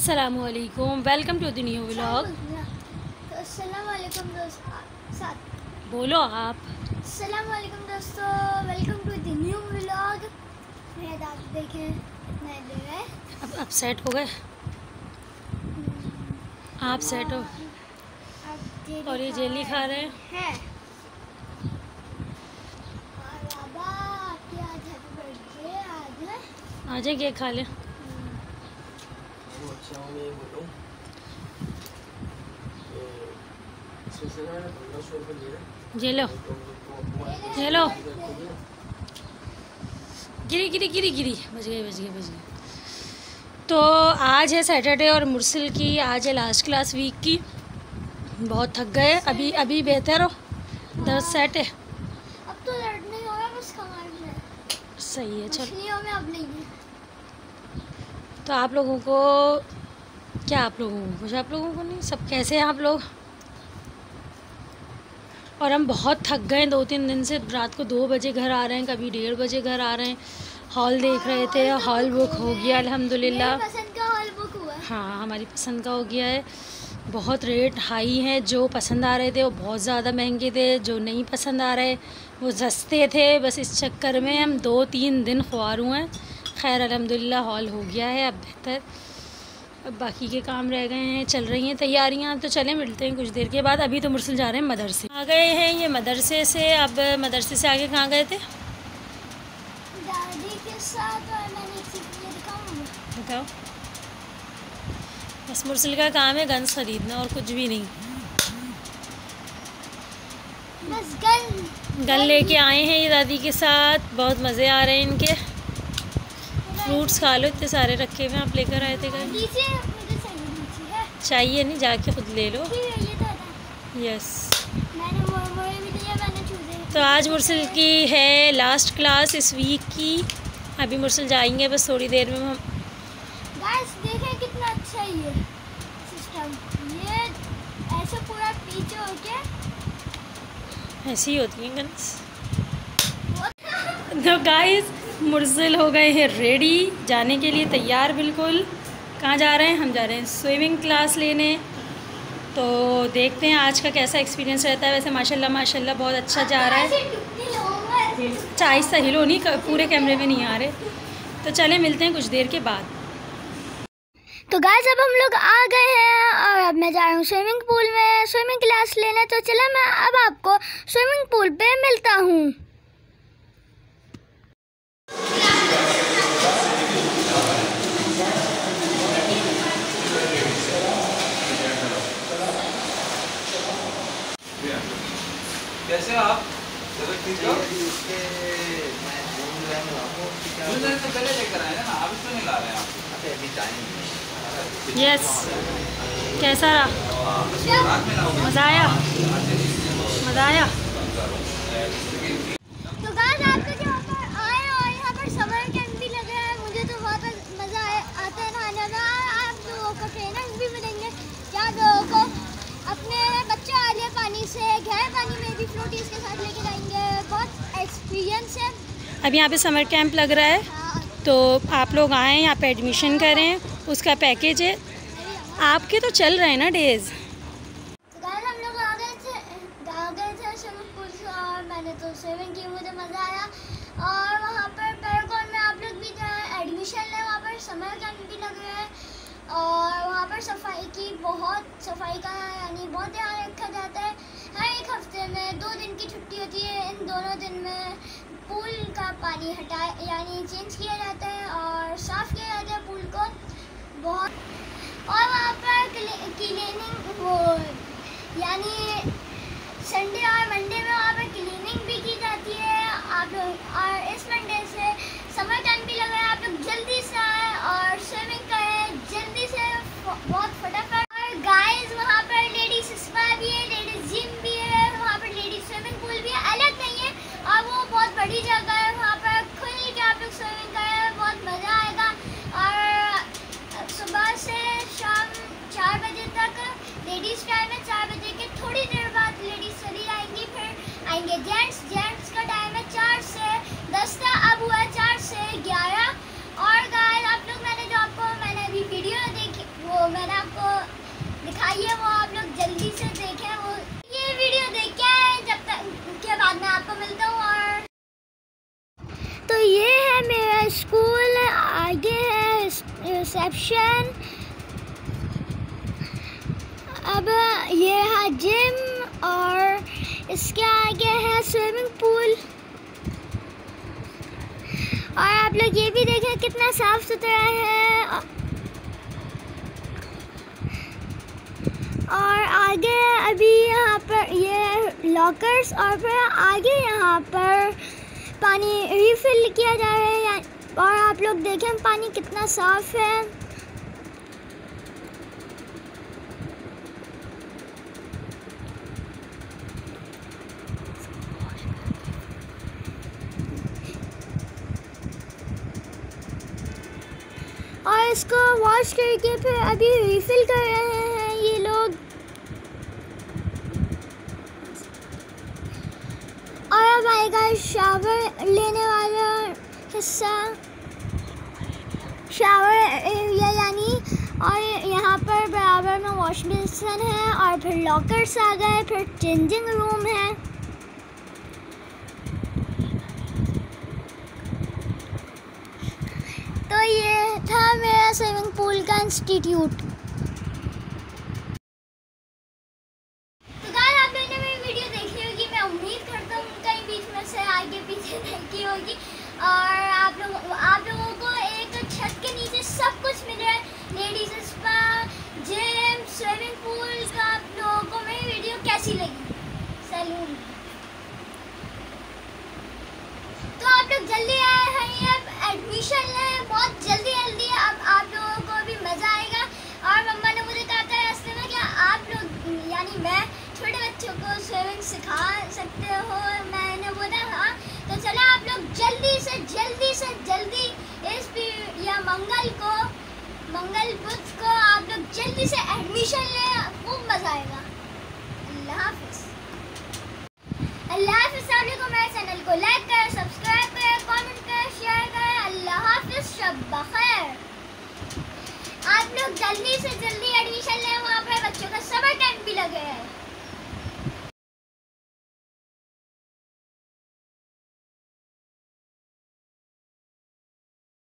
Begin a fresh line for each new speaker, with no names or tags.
असलकुम welcome to the new vlog
अस्सलाम
बोलो आप।
अस्सलाम दोस्तों welcome to the new vlog मेरे दांत देखें इतना रहे
अब अब सेट हो गए। आप सेट हो। और ये जेली खा रहे हैं।
है। है।
आ जाए केक खा लें। ये लो ये लो गिरी गिरी गिरी गिरी। बच गई बच गई बच गई तो आज है सैटरडे और मुरसिल की आज है लास्ट क्लास वीक की। बहुत थक गए। अभी अभी बेहतर हो। दर्द सेट है।
अब तो दर्द नहीं हो रहा बस कमर
सही है चलो। तो आप लोगों को क्या आप लोगों को? कुछ आप लोगों को नहीं? सब कैसे हैं आप लोग? और हम बहुत थक गए दो तीन दिन से। रात को दो बजे घर आ रहे हैं कभी डेढ़ बजे घर आ रहे हैं। हॉल देख रहे थे हॉल बुक हो गया अल्हम्दुलिल्लाह।
है
हाँ हमारी पसंद का हो गया है। बहुत रेट हाई है जो पसंद आ रहे थे वो बहुत ज़्यादा महँगे थे जो नहीं पसंद आ रहे वो सस्ते थे। बस इस चक्कर में हम दो तीन दिन ख्वार हुए हैं। खैर अलहमदिल्ला हॉल हो गया है अब बेहतर। अब बाकी के काम रह गए हैं चल रही हैं तैयारियाँ तो चले मिलते हैं कुछ देर के बाद। अभी तो मुरसल जा रहे हैं मदरसे। आ गए हैं ये मदरसे से। अब मदरसे से आगे कहाँ गए थे?
दादी के साथ और मैंने
बताओ। बस मुरसल का काम है गन्स ख़रीदना और कुछ भी नहीं।
बस गन।
गन लेके आए हैं ये दादी के साथ। बहुत मज़े आ रहे हैं इनके। फ्रूट्स खा लो इतने सारे रखे हुए आप लेकर आए थे घर।
चाहिए
नहीं जाके खुद ले लो।
तो
यस
चूजे।
तो आज मुरसल की है लास्ट क्लास इस वीक की। अभी मुरसल जाएँगे बस थोड़ी देर में हम
गाइस देखें कितना अच्छा ये सिस्टम ये ऐसे पूरा पीछे होके
ऐसी होती है गन्स तो गाइस मुरसल हो गए हैं रेडी, जाने के लिए तैयार बिल्कुल। कहाँ जा रहे हैं? हम जा रहे हैं स्विमिंग क्लास लेने। तो देखते हैं आज का कैसा एक्सपीरियंस रहता है। वैसे माशाल्लाह माशाल्लाह, बहुत अच्छा जा रहा है। चाय हिलो नहीं पूरे कैमरे में नहीं आ रहे। तो चले, मिलते हैं कुछ देर के बाद।
तो गाइस अब हम लोग आ गए हैं और अब मैं जा रहा हूँ स्विमिंग पूल में स्विमिंग क्लास लेने। तो चला, मैं अब आपको स्विमिंग पूल पे मिलता हूँ।
कैसे आप? पहले लेकर आए ना आप इसमें नहीं ला रहे हैं आप।
यस कैसा रहा? मज़ा आया? मज़ा आया?
तो गाइस आप लोग यहाँ पर आए और यहाँ पर समर कैंप भी लग रहा है मुझे तो बहुत मज़ा आए आता है नहाने में और आप लोगों को ट्रेनर्स भी मिलेंगे क्या लोगों को अपने बच्चे वाले से गहरे पानी में भी फ्लोटीज के साथ लेके जाएँगे। बहुत एक्सपीरियंस है।
अब यहाँ पे समर कैंप लग रहा है।
हाँ,
तो आप लोग आएँ यहाँ पे एडमिशन करें उसका पैकेज है। आपके तो चल रहे हैं ना डेज़
तो हम लोग आ गए थे आ गए थे स्विमिंग पूल से और मैंने तो स्विमिंग की मुझे मज़ा आया। और वहाँ पर पैरागॉन में आप लोग भी एडमिशन लें वहाँ पर समर कैंप भी लग रहा है। और वहाँ पर सफ़ाई की बहुत सफ़ाई का यानी बहुत ध्यान रखा जाता है। हर एक हफ़्ते में दो दिन की छुट्टी होती है। इन दोनों दिन में पूल का पानी हटा यानी चेंज किया जाता है और साफ़ किया जाता है पूल को। बहुत और वहाँ पर क्लीनिंग वो, यानी संडे और मंडे में वहाँ पर क्लीनिंग भी की जाती है। आप, और इस मंडे से समर टाइम भी लग रहा है। आप लोग जेंट्स का टाइम है चार से दस था, अब हुआ है चार से ग्यारह। और आप लोग, मैंने जो आपको, मैंने अभी वीडियो देखी, वो आइए वो आप लोग जल्दी से देखें, वो ये वीडियो देख के जब तक के बाद में आपको मिलता हूँ और तो ये है मेरा स्कूल, आगे है रिसेप्शन। अब ये है जिम और इसके आगे है स्विमिंग पूल और आप लोग ये भी देखें कितना साफ़ सुथरा है। और आगे अभी यहाँ पर ये लॉकर्स और फिर आगे यहाँ पर पानी रिफिल किया जा रहा है। और आप लोग देखें पानी कितना साफ़ है। इसको वॉश करके फिर अभी रिफ़िल कर रहे हैं ये लोग। और अब आएगा शावर लेने वाला हिस्सा। शावर एरिया यानी, और यहाँ पर बराबर में वॉश बेसन है, और फिर लॉकर्स आ गए, फिर चेंजिंग रूम है तो ये था मेरा स्विमिंग पूल का इंस्टीट्यूट मंगल को, मंगल बुध को आप लोग जल्दी से एडमिशन लें, खूब मज़ा आएगा। अल्लाह हाफिज़। अल्लाह हाफिज़ आप लोगों मेरे चैनल को लाइक करें सब्सक्राइब करें कमेंट करें शेयर करें। अल्लाह हाफिज़, शब बखैर। आप लोग जल्दी से जल्दी एडमिशन लें, वहाँ पर बच्चों का समर कैंप भी लगे है।